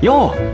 よ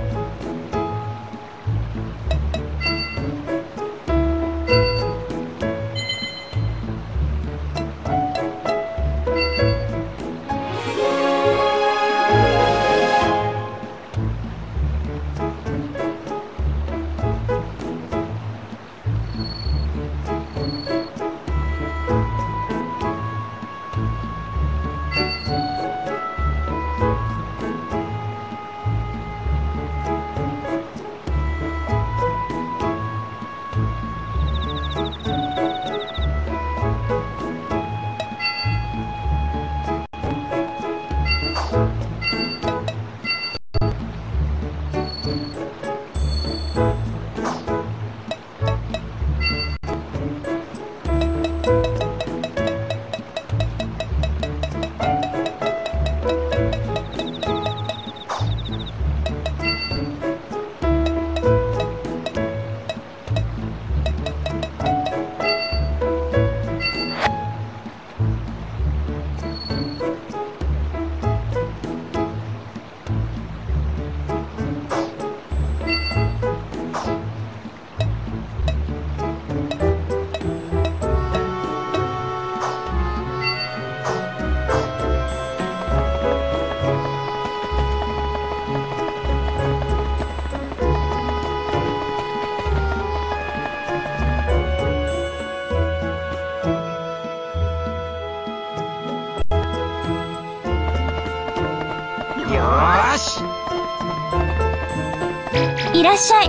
っしゃい。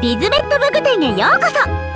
リズベットブグ店へようこそ。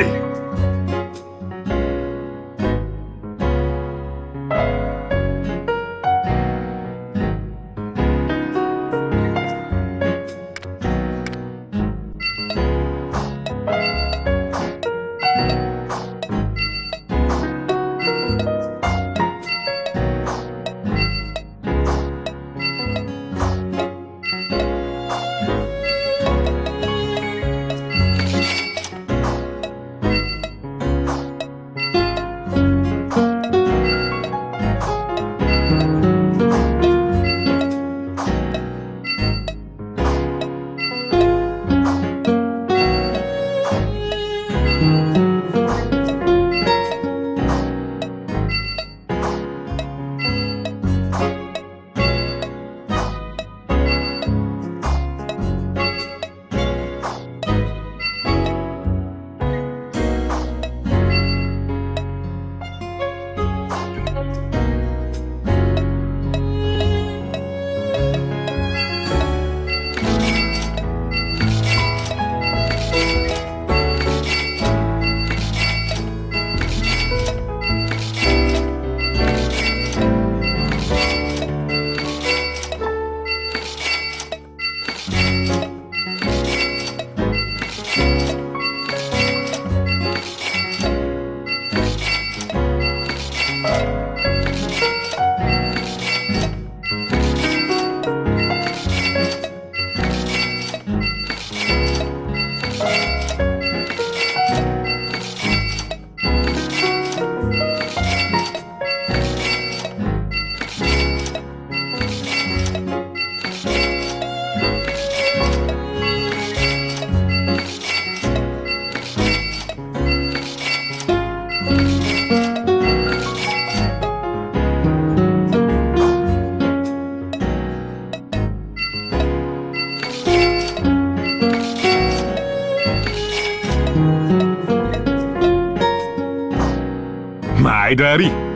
い Dari.